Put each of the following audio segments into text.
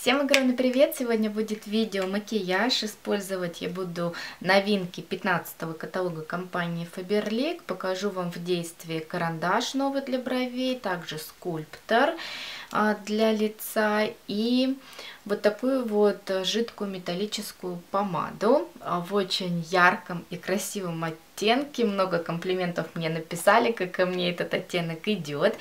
Всем огромный привет! Сегодня будет видео макияж. Использовать я буду новинки 15 каталога компании Faberlic. Покажу вам в действии карандаш новый для бровей, также скульптор для лица и вот такую вот жидкую металлическую помаду а, в очень ярком и красивом оттенке. Много комплиментов мне написали, как ко мне этот оттенок идет.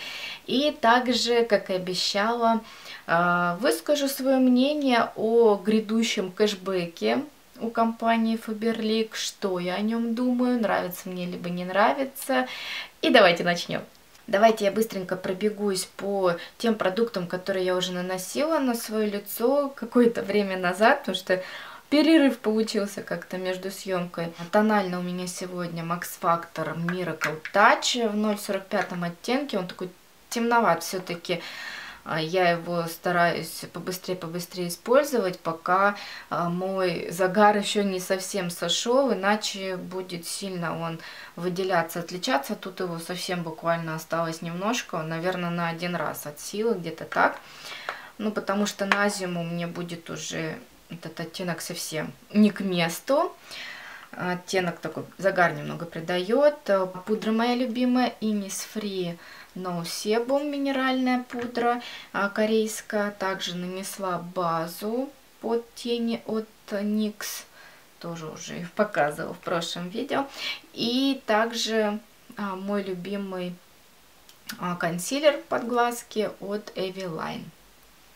И также, как и обещала, а, выскажу свое мнение о грядущем кэшбэке у компании Faberlic, что я о нем думаю, нравится мне либо не нравится. И давайте начнем. Давайте я быстренько пробегусь по тем продуктам, которые я уже наносила на свое лицо какое-то время назад, потому что перерыв получился как-то между съемкой. Тонально у меня сегодня Max Factor Miracle Touch в 0,45 оттенке, он такой темноват все-таки я его стараюсь побыстрее-побыстрее использовать, пока а, мой загар еще не совсем сошел, иначе будет сильно он выделяться, отличаться. Тут его совсем буквально осталось немножко, наверное, на один раз от силы, где-то так. Ну, потому что на зиму мне будет уже этот оттенок совсем не к месту. Оттенок такой, загар немного придает. Пудра моя любимая, Innisfree Sebum минеральная пудра а, корейская. Также нанесла базу под тени от NYX. Тоже уже показывала в прошлом видео. И также а, мой любимый а, консилер под глазки от Eveline.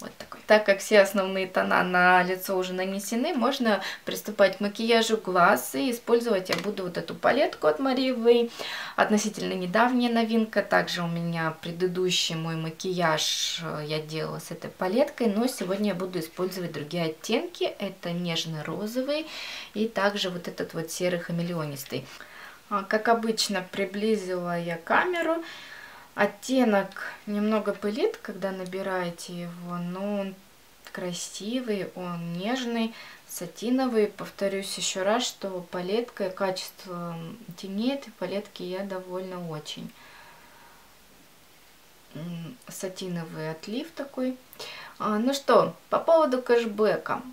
Вот такой. Так как все основные тона на лицо уже нанесены, можно приступать к макияжу глаз. И использовать я буду вот эту палетку от Way. Относительно недавняя новинка. Также у меня предыдущий мой макияж э, я делала с этой палеткой. Но сегодня я буду использовать другие оттенки. Это нежный розовый и также вот этот вот серый хамелеонистый. А, как обычно, приблизила я камеру. Оттенок немного пылит, когда набираете его, но он красивый, он нежный, сатиновый. Повторюсь еще раз, что палетка качество теней этой палетки я довольна очень. Сатиновый отлив такой. А, ну что, по поводу кэшбэка.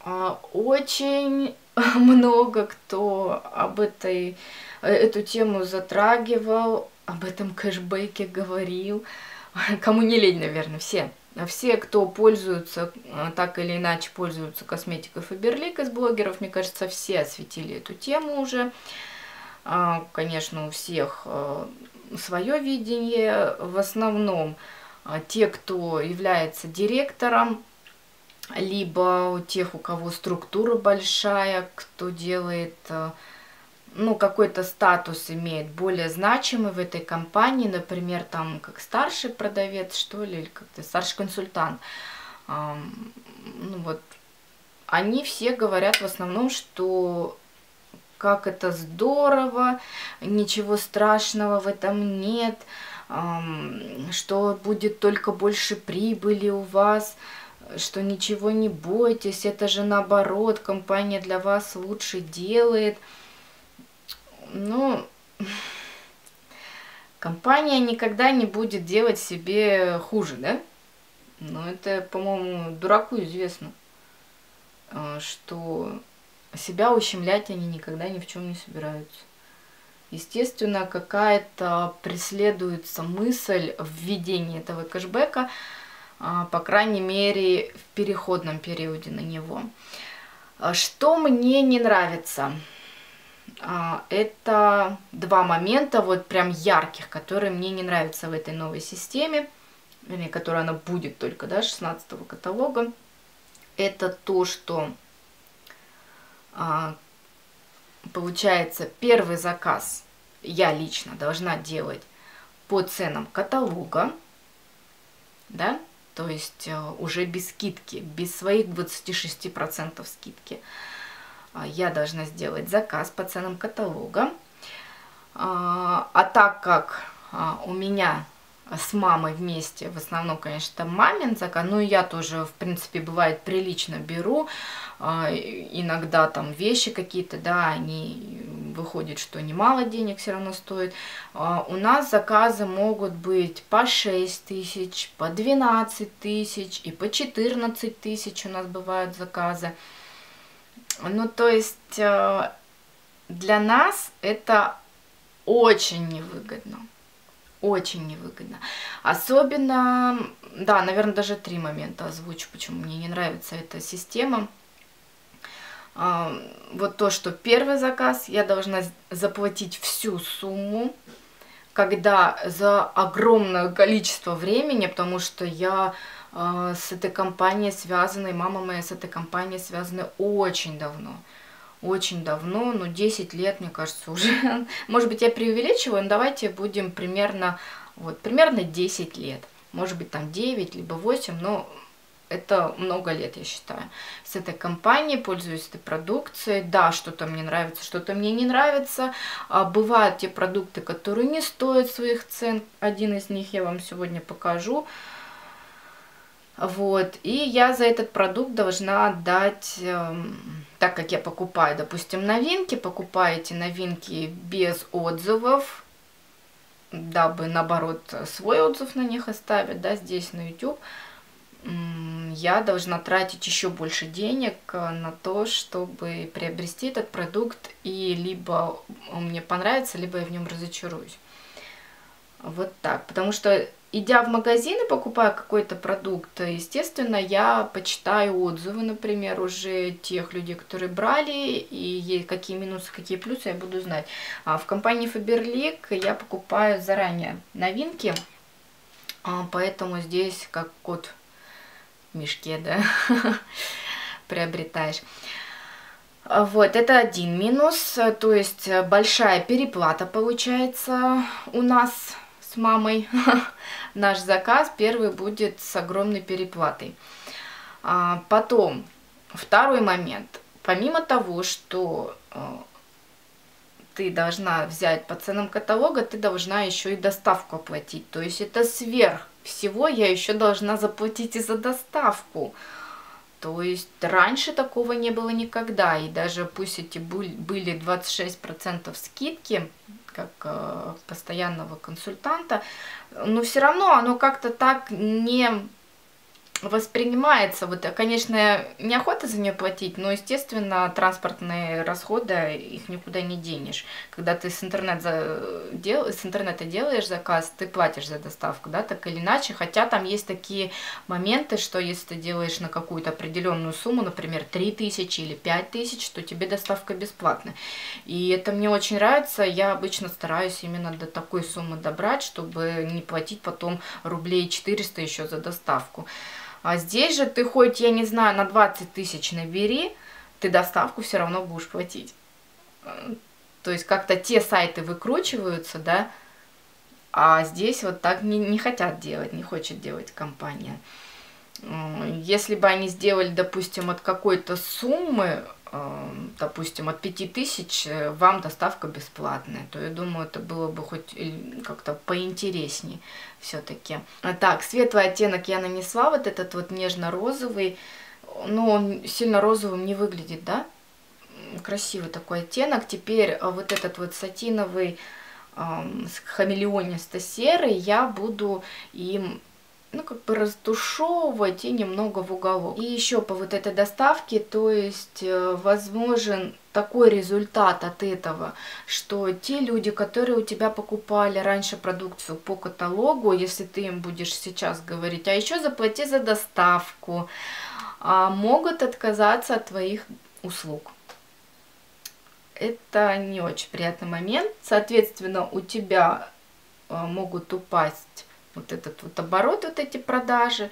А, очень много кто об этой, э, эту тему затрагивал, об этом кэшбэке говорил. Кому не лень, наверное, все. Все, кто пользуются, э, так или иначе пользуются косметикой Фаберлик из блогеров, мне кажется, все осветили эту тему уже. А, конечно, у всех э, свое видение. В основном э, те, кто является директором, либо у тех, у кого структура большая, кто делает ну, какой-то статус имеет более значимый в этой компании, например, там, как старший продавец, что ли, или как-то старший консультант. Ну, вот, они все говорят в основном, что как это здорово, ничего страшного в этом нет, что будет только больше прибыли у вас, что ничего не бойтесь, это же наоборот, компания для вас лучше делает – ну, компания никогда не будет делать себе хуже, да? Ну, это, по-моему, дураку известно, а, что себя ущемлять они никогда ни в чем не собираются. Естественно, какая-то преследуется мысль в введении этого кэшбэка, а, по крайней мере, в переходном периоде на него. Что мне не нравится – это два момента, вот прям ярких, которые мне не нравятся в этой новой системе, вернее, которая она будет только, да, 16 каталога. Это то, что а, получается первый заказ я лично должна делать по ценам каталога, да, то есть а, уже без скидки, без своих 26% скидки. А, я должна сделать заказ по ценам каталога. А, а так как а, у меня с мамой вместе, в основном, конечно, там мамин заказ, но я тоже, в принципе, бывает прилично беру, иногда там вещи какие-то, да, они выходит, что немало денег все равно стоит. А, у нас заказы могут быть по 6 тысяч, по 12 тысяч и по 14 тысяч у нас бывают заказы. Ну, то есть э, для нас это очень невыгодно. Очень невыгодно. Особенно, да, наверное, даже три момента озвучу, почему мне не нравится эта система. А, вот то, что первый заказ я должна заплатить всю сумму, когда за огромное количество времени, потому что я с этой компанией связана, и мама моя с этой компанией связаны очень давно. Очень давно, ну 10 лет, мне кажется, уже. Может быть, я преувеличиваю, но давайте будем примерно, вот, примерно 10 лет. Может быть, там 9, либо 8, но это много лет, я считаю. С этой компанией пользуюсь этой продукцией. Да, что-то мне нравится, что-то мне не нравится. А бывают те продукты, которые не стоят своих цен. Один из них я вам сегодня покажу. Вот. И я за этот продукт должна отдать, эм, так как я покупаю, допустим, новинки, покупаете новинки без отзывов, дабы, наоборот, свой отзыв на них оставить, да, здесь на YouTube я должна тратить еще больше денег э, на то, чтобы приобрести этот продукт, и либо он мне понравится, либо я в нем разочаруюсь. Вот так. Потому что, идя в магазин и покупая какой-то продукт, естественно, я почитаю отзывы, например, уже тех людей, которые брали, и какие минусы, какие плюсы я буду знать. А в компании Faberlic я покупаю заранее новинки, а, поэтому здесь как код мешке, да, приобретаешь. Вот, это один минус, то есть большая переплата получается у нас с мамой. Наш заказ первый будет с огромной переплатой. А, потом, второй момент. Помимо того, что э, ты должна взять по ценам каталога, ты должна еще и доставку оплатить. То есть это сверх всего я еще должна заплатить и за доставку. То есть раньше такого не было никогда. И даже пусть эти были 26% скидки, как э, постоянного консультанта, но все равно оно как-то так не воспринимается, вот, конечно, неохота за нее платить, но, естественно, транспортные расходы, их никуда не денешь. Когда ты с, интернет за, дел, с интернета делаешь заказ, ты платишь за доставку, да, так или иначе, хотя там есть такие моменты, что если ты делаешь на какую-то определенную сумму, например, 3000 или 5000, то тебе доставка бесплатная. И это мне очень нравится, я обычно стараюсь именно до такой суммы добрать, чтобы не платить потом рублей 400 еще за доставку. А здесь же ты хоть, я не знаю, на 20 тысяч набери, ты доставку все равно будешь платить. То есть как-то те сайты выкручиваются, да, а здесь вот так не, не хотят делать, не хочет делать компания. Если бы они сделали, допустим, от какой-то суммы допустим, от 5000 э, вам доставка бесплатная, то я думаю, это было бы хоть как-то поинтереснее все-таки. Так, светлый оттенок я нанесла, вот этот вот нежно-розовый, но он сильно розовым не выглядит, да? Красивый такой оттенок. Теперь э, вот этот вот сатиновый эм, хамелеонисто-серый я буду им ну, как бы растушевывать и немного в уголок. И еще по вот этой доставке, то есть э, возможен такой результат от этого, что те люди, которые у тебя покупали раньше продукцию по каталогу, если ты им будешь сейчас говорить, а еще заплати за доставку, а, могут отказаться от твоих услуг. Это не очень приятный момент. Соответственно, у тебя э, могут упасть вот этот вот оборот, вот эти продажи,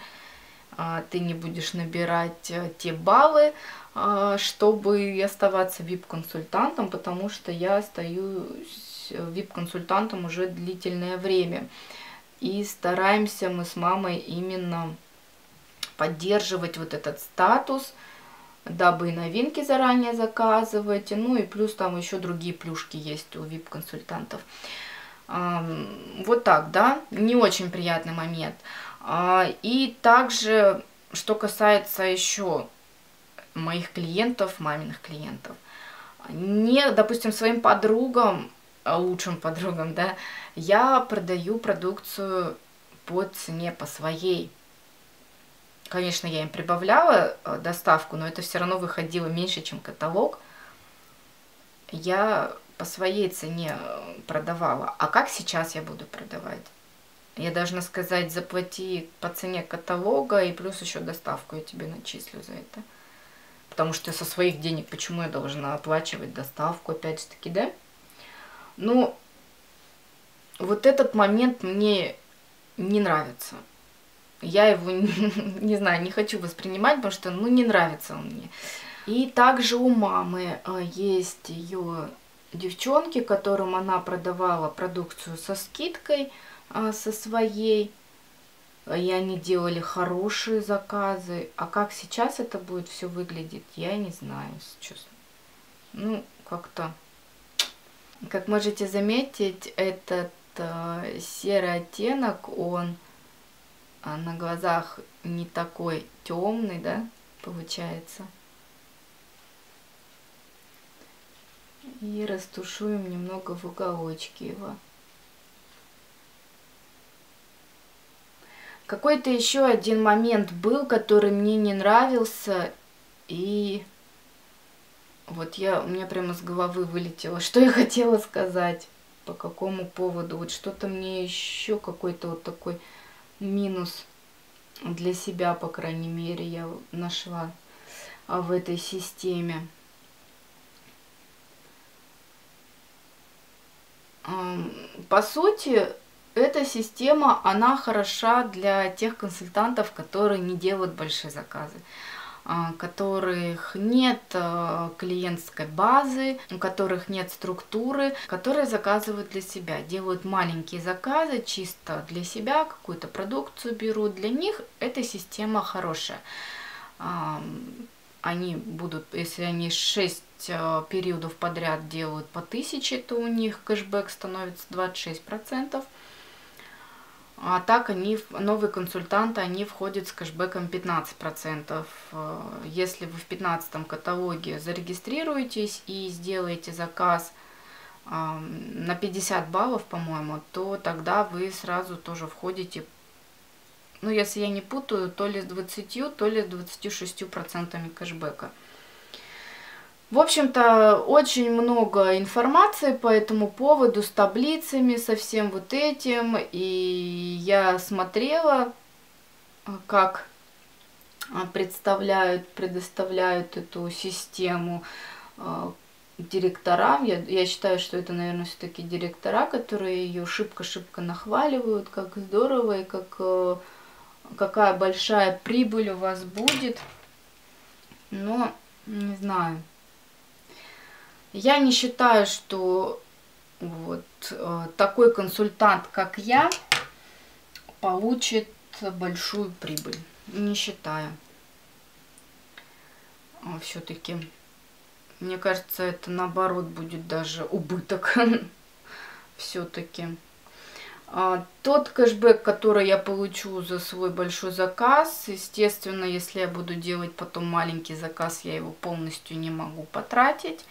а, ты не будешь набирать э, те баллы, а, чтобы оставаться вип-консультантом, потому что я остаюсь вип-консультантом уже длительное время. И стараемся мы с мамой именно поддерживать вот этот статус, дабы и новинки заранее заказывать, ну и плюс там еще другие плюшки есть у вип-консультантов. Вот так, да, не очень приятный момент. А, и также, что касается еще моих клиентов, маминых клиентов, Не, допустим, своим подругам, а, лучшим подругам, да, я продаю продукцию по цене, по своей. Конечно, я им прибавляла э, доставку, но это все равно выходило меньше, чем каталог. Я по своей цене э, продавала. А как сейчас я буду продавать? Я должна сказать, заплати по цене каталога и плюс еще доставку я тебе начислю за это. Потому что со своих денег почему я должна оплачивать доставку, опять же таки, да? Ну, вот этот момент мне не нравится. Я его, не знаю, не хочу воспринимать, потому что, ну, не нравится он мне. И также у мамы э, есть ее девчонки, которым она продавала продукцию со скидкой, э, со своей. И они делали хорошие заказы. А как сейчас это будет все выглядеть, я не знаю, честно. Ну, как-то... Как можете заметить, этот э, серый оттенок, он э, на глазах не такой темный, да, получается. И растушуем немного в уголочке его. Какой-то еще один момент был, который мне не нравился, и вот я, у меня прямо с головы вылетело, что я хотела сказать, по какому поводу. Вот что-то мне еще какой-то вот такой минус для себя, по крайней мере, я нашла а, в этой системе. По сути, эта система, она хороша для тех консультантов, которые не делают большие заказы а, которых нет а, клиентской базы, у которых нет структуры, которые заказывают для себя, делают маленькие заказы чисто для себя, какую-то продукцию берут. Для них эта система хорошая. Они будут, если они 6 а, периодов подряд делают по 1000, то у них кэшбэк становится 26%. А так они, новые консультанты, они входят с кэшбэком 15%. Э, если вы в 15 каталоге зарегистрируетесь и сделаете заказ на 50 баллов, по-моему, то тогда вы сразу тоже входите, ну, если я не путаю, то ли с 20, то ли с 26% кэшбэка. В общем-то, очень много информации по этому поводу с таблицами, со всем вот этим. И я смотрела, как представляют, предоставляют эту систему а, директорам. Я, я считаю, что это, наверное, все-таки директора, которые ее шибко-шибко нахваливают, как здорово и как, э, какая большая прибыль у вас будет. Но, не знаю. Я не считаю, что вот э, такой консультант, как я, получит большую прибыль. Не считаю. А Все-таки, мне кажется, это наоборот будет даже убыток. Все-таки. А, тот кэшбэк, который я получу за свой большой заказ, естественно, если я буду делать потом маленький заказ, я его полностью не могу потратить.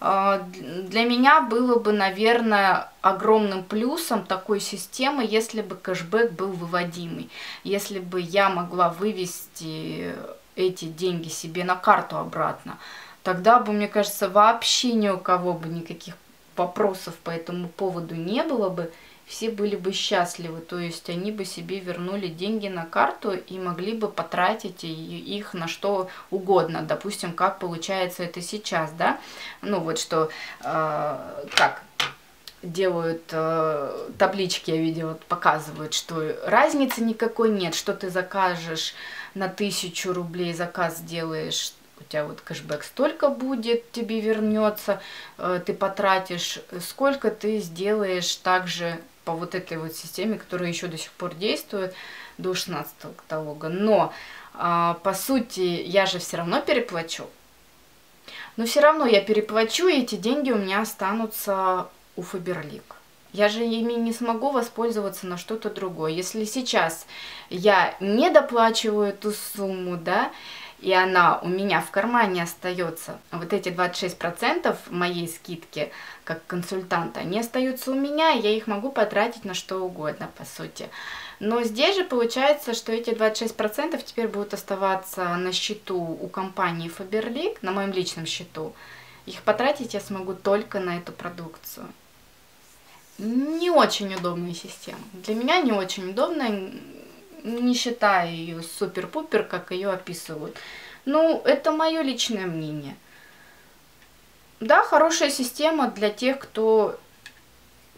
А, для меня было бы, наверное, огромным плюсом такой системы, если бы кэшбэк был выводимый, если бы я могла вывести эти деньги себе на карту обратно, тогда бы, мне кажется, вообще ни у кого бы никаких вопросов по этому поводу не было бы, все были бы счастливы, то есть они бы себе вернули деньги на карту и могли бы потратить их на что угодно, допустим, как получается это сейчас, да, ну вот что, э, как делают э, таблички, я видела, показывают, что разницы никакой нет, что ты закажешь на тысячу рублей, заказ сделаешь, у тебя вот кэшбэк столько будет, тебе вернется, э, ты потратишь, сколько ты сделаешь также по вот этой вот системе, которая еще до сих пор действует до 16 каталога. Но, а, по сути, я же все равно переплачу. Но все равно я переплачу, и эти деньги у меня останутся у Фаберлик. Я же ими не смогу воспользоваться на что-то другое. Если сейчас я не доплачиваю эту сумму, да, и она у меня в кармане остается, вот эти 26% моей скидки как консультанта, они остаются у меня, я их могу потратить на что угодно, по сути. Но здесь же получается, что эти 26% теперь будут оставаться на счету у компании Faberlic, на моем личном счету. Их потратить я смогу только на эту продукцию. Не очень удобная система. Для меня не очень удобная, не считая ее супер-пупер, как ее описывают. Ну, это мое личное мнение. Да, хорошая система для тех, кто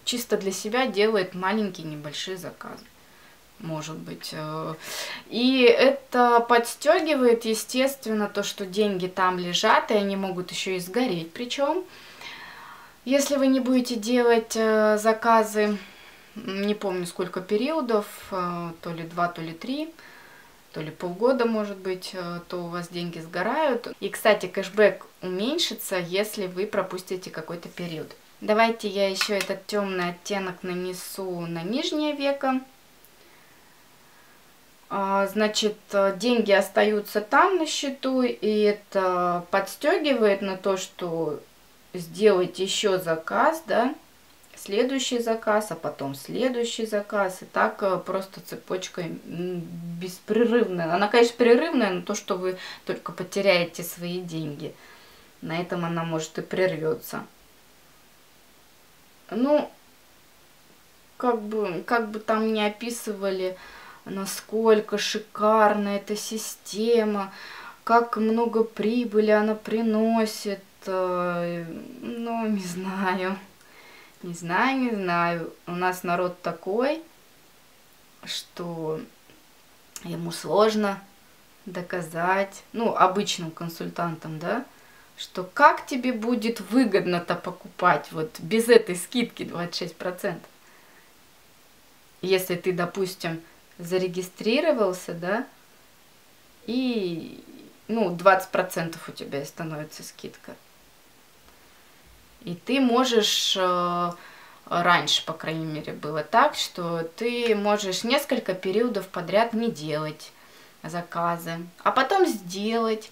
чисто для себя делает маленькие небольшие заказы. Может быть. Э. И это подстегивает, естественно, то, что деньги там лежат, и они могут еще и сгореть. Причем, если вы не будете делать э, заказы не помню сколько периодов, э, то ли два, то ли три, то ли полгода, может быть, э, то у вас деньги сгорают. И, кстати, кэшбэк уменьшится, если вы пропустите какой-то период. Давайте я еще этот темный оттенок нанесу на нижнее веко. А, значит, деньги остаются там на счету, и это подстегивает на то, что сделать еще заказ, да, следующий заказ, а потом следующий заказ. И так э, просто цепочкой беспрерывная. Она, конечно, прерывная, но то, что вы только потеряете свои деньги. На этом она может и прервется. Ну, как бы, как бы там не описывали, насколько шикарна эта система, как много прибыли она приносит, э, ну, не знаю. Не знаю, не знаю. У нас народ такой, что ему сложно доказать, ну, обычным консультантам, да, что как тебе будет выгодно-то покупать вот без этой скидки 26%. Если ты, допустим, зарегистрировался, да, и, ну, 20% у тебя становится скидка. И ты можешь, э, раньше, по крайней мере, было так, что ты можешь несколько периодов подряд не делать заказы, а потом сделать.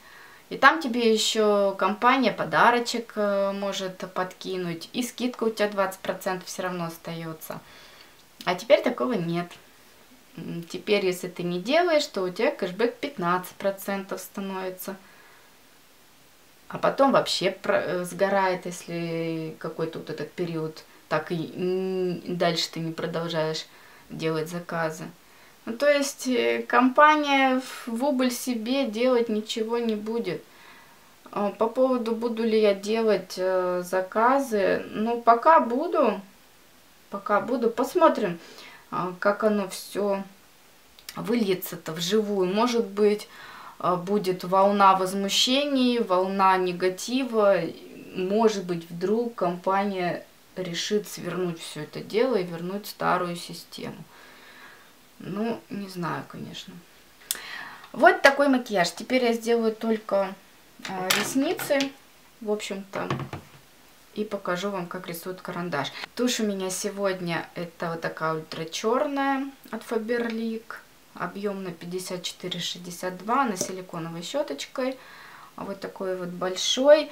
И там тебе еще компания подарочек э, может подкинуть, и скидка у тебя 20% все равно остается. А теперь такого нет. Теперь, если ты не делаешь, то у тебя кэшбэк 15% становится а потом вообще э, сгорает, если какой-то вот этот период так и дальше ты не продолжаешь делать заказы. Ну, то есть э, компания в убыль себе делать ничего не будет. А, по поводу, буду ли я делать э, заказы, ну, пока буду, пока буду, посмотрим, а, как оно все выльется-то вживую. Может быть, будет волна возмущений, волна негатива. Может быть, вдруг компания решит свернуть все это дело и вернуть старую систему. Ну, не знаю, конечно. Вот такой макияж. Теперь я сделаю только а, ресницы, в общем-то, и покажу вам, как рисует карандаш. Тушь у меня сегодня это вот такая ультра черная от Faberlic объем на 54,62 на силиконовой щеточкой. Вот такой вот большой.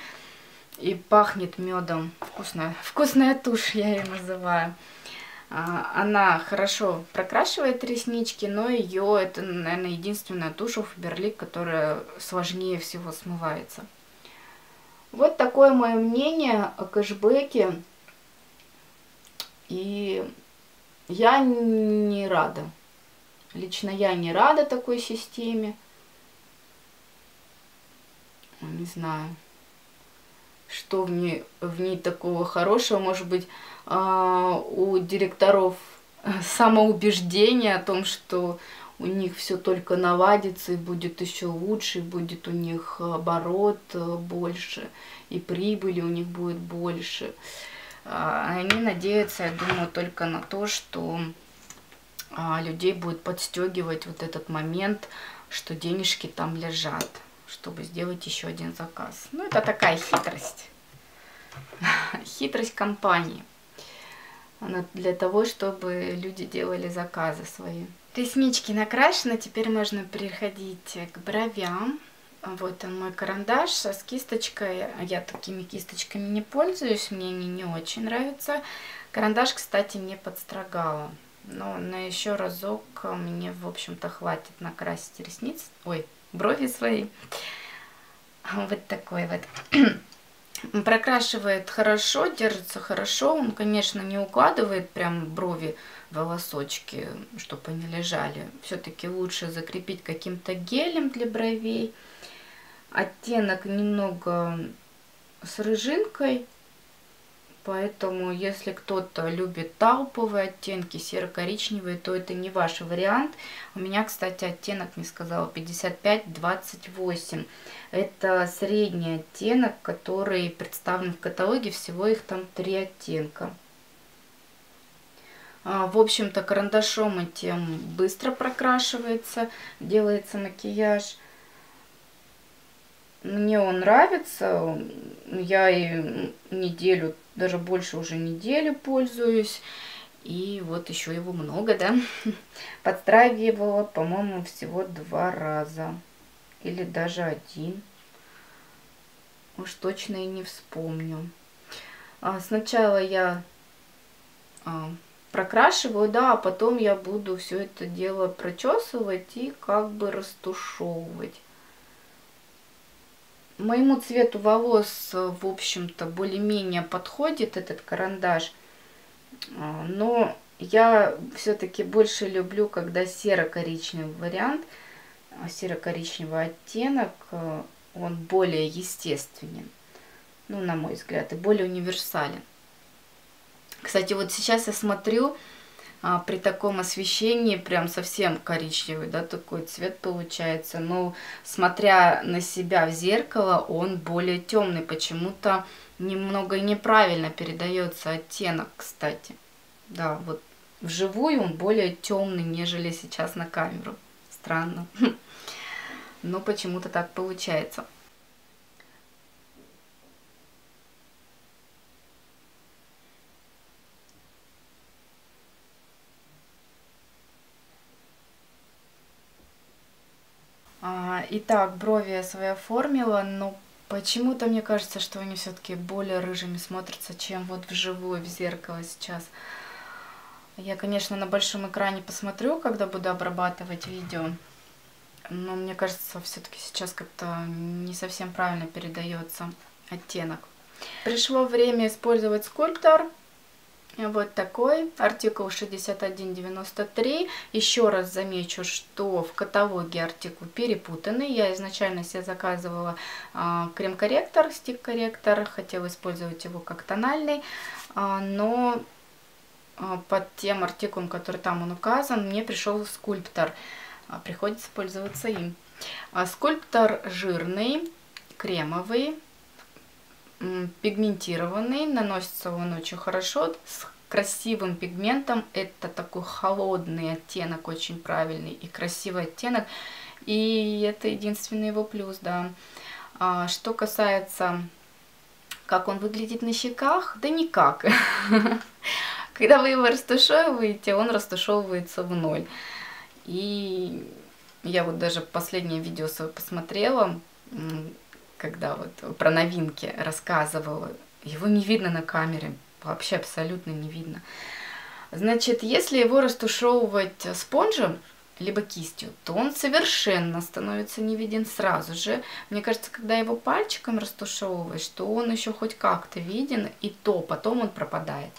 И пахнет медом. Вкусная, вкусная тушь, я ее называю. А, она хорошо прокрашивает реснички, но ее, это, наверное, единственная тушь у Фаберлик, которая сложнее всего смывается. Вот такое мое мнение о кэшбэке. И я не рада. Лично я не рада такой системе. Не знаю, что в ней, в ней такого хорошего. Может быть, а, у директоров самоубеждение о том, что у них все только наладится и будет еще лучше, и будет у них оборот э, больше, и прибыли у них будет больше. А, они надеются, я думаю, только на то, что а, людей будет подстегивать вот этот момент, что денежки там лежат, чтобы сделать еще один заказ. Ну, это такая хитрость. Хитрость компании. Она для того, чтобы люди делали заказы свои. Реснички накрашены, теперь можно переходить к бровям. Вот он мой карандаш с кисточкой. Я такими кисточками не пользуюсь, мне они не очень нравятся. Карандаш, кстати, не подстрогала. Но на еще разок мне, в общем-то, хватит накрасить ресницы. Ой, брови свои. Вот такой вот. Прокрашивает хорошо, держится хорошо. Он, конечно, не укладывает прям брови волосочки, чтобы они лежали. Все-таки лучше закрепить каким-то гелем для бровей. Оттенок немного с рыжинкой. Поэтому, если кто-то любит тауповые оттенки, серо-коричневые, то это не ваш вариант. У меня, кстати, оттенок, не сказала, 55-28. Это средний оттенок, который представлен в каталоге. Всего их там три оттенка. А, в общем-то, карандашом этим быстро прокрашивается, делается макияж. Мне он нравится. Я и неделю, даже больше уже недели пользуюсь. И вот еще его много, да. Подстраивала, по-моему, всего два раза. Или даже один. Уж точно и не вспомню. А, сначала я а, прокрашиваю, да, а потом я буду все это дело прочесывать и как бы растушевывать. Моему цвету волос, в общем-то, более-менее подходит этот карандаш, а, но я все-таки больше люблю, когда серо-коричневый вариант, а, серо-коричневый оттенок, он более естественен, ну, на мой взгляд, и более универсален. Кстати, вот сейчас я смотрю, а, при таком освещении прям совсем коричневый, да, такой цвет получается. Но смотря на себя в зеркало, он более темный. Почему-то немного неправильно передается оттенок, кстати. Да, вот вживую он более темный, нежели сейчас на камеру. Странно. Но почему-то так получается. А, итак, брови я свои оформила, но почему-то мне кажется, что они все-таки более рыжими смотрятся, чем вот вживую в зеркало сейчас. Я, конечно, на большом экране посмотрю, когда буду обрабатывать видео, но мне кажется, все-таки сейчас как-то не совсем правильно передается оттенок. Пришло время использовать скульптор. Вот такой, артикул 6193. Еще раз замечу, что в каталоге артикул перепутанный. Я изначально себе заказывала а, крем-корректор, стик-корректор. Хотела использовать его как тональный, а, но а, под тем артикулом, который там он указан, мне пришел скульптор. Приходится пользоваться им. Скульптор жирный, кремовый, пигментированный, наносится он очень хорошо, с красивым пигментом, это такой холодный оттенок, очень правильный и красивый оттенок, и это единственный его плюс, да. А, что касается, как он выглядит на щеках, да никак. Когда вы его растушевываете, он растушевывается в ноль. И я вот даже последнее видео свое посмотрела, когда вот про новинки рассказывала, его не видно на камере, вообще абсолютно не видно. Значит, если его растушевывать спонжем, либо кистью, то он совершенно становится не виден сразу же. Мне кажется, когда его пальчиком растушевываешь, то он еще хоть как-то виден, и то потом он пропадает.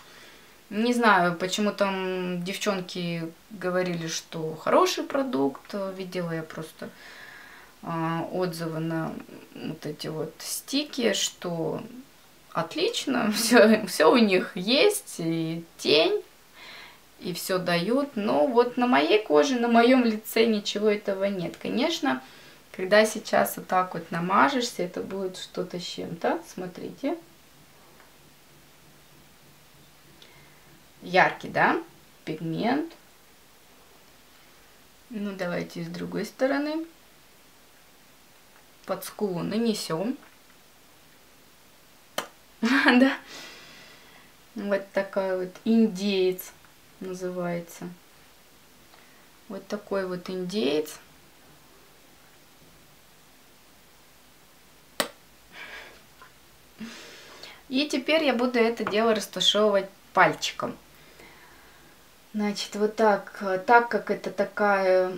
Не знаю, почему там девчонки говорили, что хороший продукт. Видела я просто отзывы на вот эти вот стики, что отлично, все, все у них есть, и тень, и все дают. Но вот на моей коже, на моем лице ничего этого нет. Конечно, когда сейчас вот так вот намажешься, это будет что-то с чем-то. Смотрите. Яркий, да? Пигмент. Ну, давайте с другой стороны под скулу нанесем. да? Вот такой вот индеец называется. Вот такой вот индеец. И теперь я буду это дело растушевывать пальчиком. Значит, вот так, э, так как это такая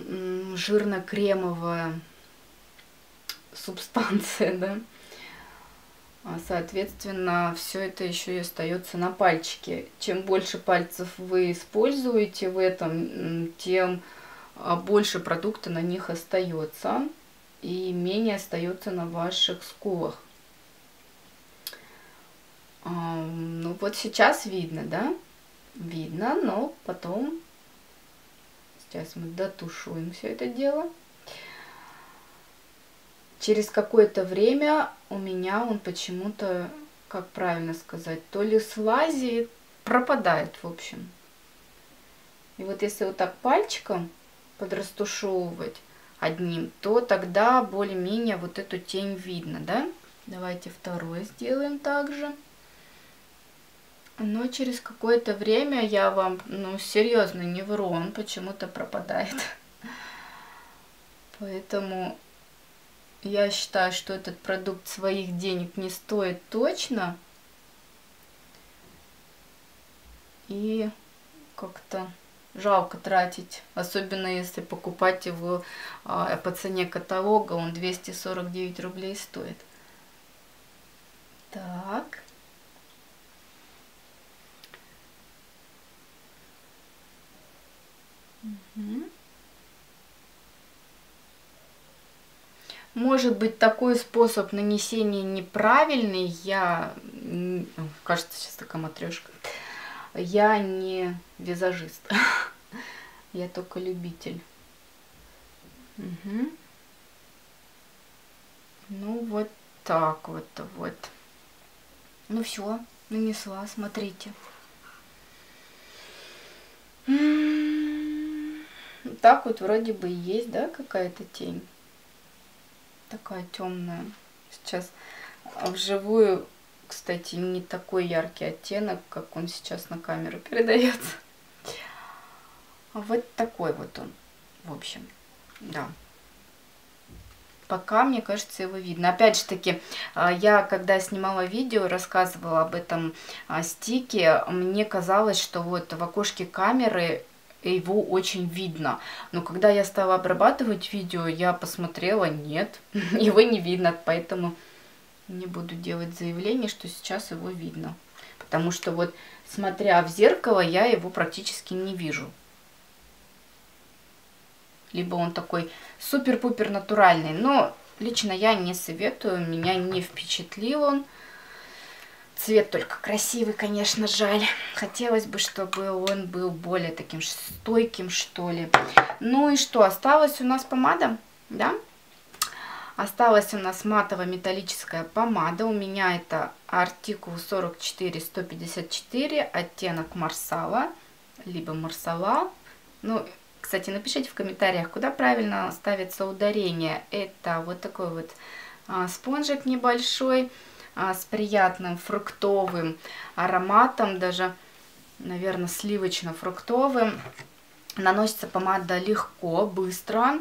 жирно-кремовая субстанция, да, а, соответственно, все это еще и остается на пальчике. Чем больше пальцев вы используете в этом, тем а, больше продукта на них остается и менее остается на ваших скулах. Ну вот сейчас видно, да? Видно, но потом сейчас мы дотушуем все это дело. Через какое-то время у меня он почему-то, как правильно сказать, то ли слазит, пропадает, в общем. И вот если вот так пальчиком подрастушевывать одним, то тогда более-менее вот эту тень видно, да? Давайте второй сделаем также. Но через какое-то время я вам, ну, серьезно не вру, он почему-то пропадает. Поэтому я считаю, что этот продукт своих денег не стоит точно. И как-то жалко тратить, особенно если покупать его а, по цене каталога, он 249 рублей стоит. Так. Угу. Может быть, такой способ нанесения неправильный. Я, кажется, сейчас такая матрешка. Я не визажист. Я только любитель. Угу. Ну, вот так вот, вот. Ну все, нанесла, смотрите. Так вот вроде бы есть, да, какая-то тень такая темная. Сейчас вживую, кстати, не такой яркий оттенок, как он сейчас на камеру передается. А вот такой вот он, в общем, да. Пока, мне кажется, его видно. Опять же таки, а, я когда снимала видео, рассказывала об этом а, стике, мне казалось, что вот в окошке камеры его очень видно. Но когда я стала обрабатывать видео, я посмотрела, нет, его не видно, поэтому не буду делать заявление, что сейчас его видно. Потому что вот, смотря в зеркало, я его практически не вижу. Либо он такой супер-пупер натуральный, но лично я не советую, меня не впечатлил он. Цвет только красивый, конечно, жаль. Хотелось бы, чтобы он был более таким стойким, что ли. Ну и что, осталась у нас помада, да? Осталась у нас матовая металлическая помада. У меня это артикул 44-154, оттенок Марсала, либо Марсала. Ну, кстати, напишите в комментариях, куда правильно ставится ударение. Это вот такой вот а, спонжик небольшой с приятным фруктовым ароматом, даже, наверное, сливочно-фруктовым. Наносится помада легко, быстро.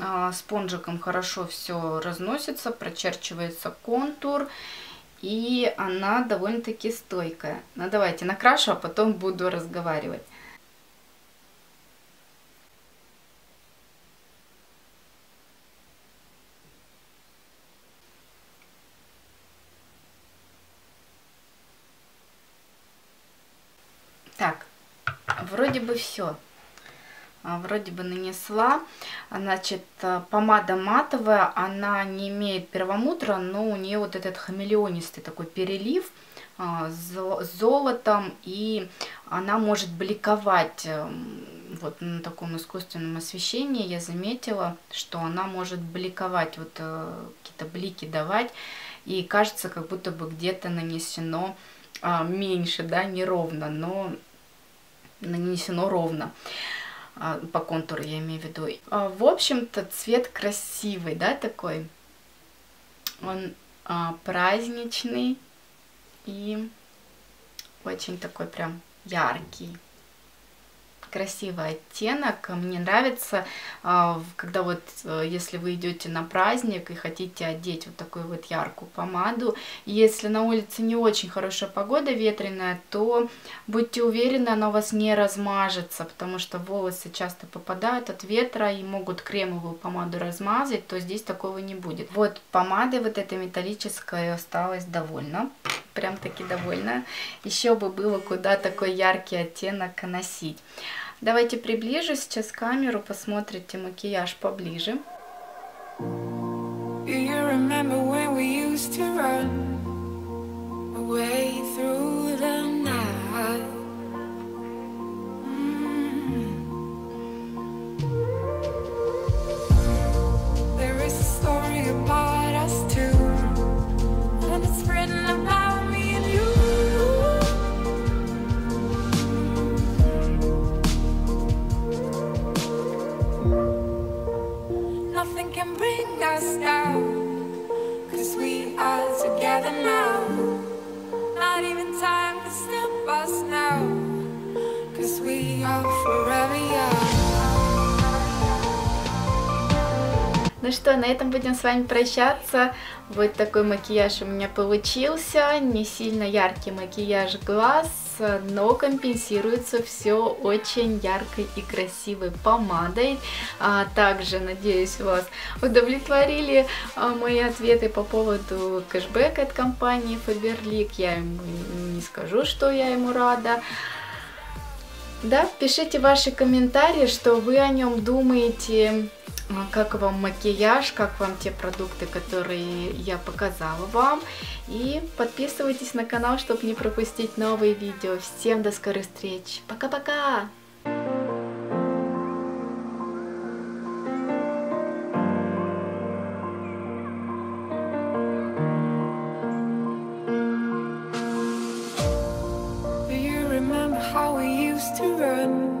А, спонжиком хорошо все разносится, прочерчивается контур. И она довольно-таки стойкая. Ну, давайте накрашу, а потом буду разговаривать. Так, вроде бы все. А, вроде бы нанесла. Значит, э, помада матовая, она не имеет перламутра, но у нее вот этот хамелеонистый такой перелив а, с золотом, и она может бликовать эм, вот на таком искусственном освещении. Я заметила, что она может бликовать, вот э, какие-то блики давать, и кажется, как будто бы где-то нанесено а, меньше, да, неровно, но нанесено ровно а, по контуру, я имею в виду. А, в общем-то, цвет красивый, да, такой. Он а, праздничный и очень такой прям яркий. Красивый оттенок. Мне нравится, а, когда вот, э, если вы идете на праздник и хотите одеть вот такую вот яркую помаду, если на улице не очень хорошая погода, ветреная, то будьте уверены, она у вас не размажется, потому что волосы часто попадают от ветра и могут кремовую помаду размазать, то здесь такого не будет. Вот помадой вот этой металлической осталась довольна прям таки довольна. Еще бы было куда такой яркий оттенок носить. Давайте приближу сейчас камеру, посмотрите макияж поближе. Do you can bring us down, cause we are together now. Not even time can stop us now, cause we are forever young. Ну что, на этом будем с вами прощаться. Вот такой макияж у меня получился. Не сильно яркий макияж глаз, но компенсируется все очень яркой и красивой помадой. А также, надеюсь, вас удовлетворили а, мои ответы по поводу кэшбэка от компании Faberlic. Я ему не скажу, что я ему рада. Да, пишите ваши комментарии, что вы о нем думаете, а, как вам макияж, как вам те продукты, которые я показала вам. И подписывайтесь на канал, чтобы не пропустить новые видео. Всем до скорых встреч. Пока-пока! to run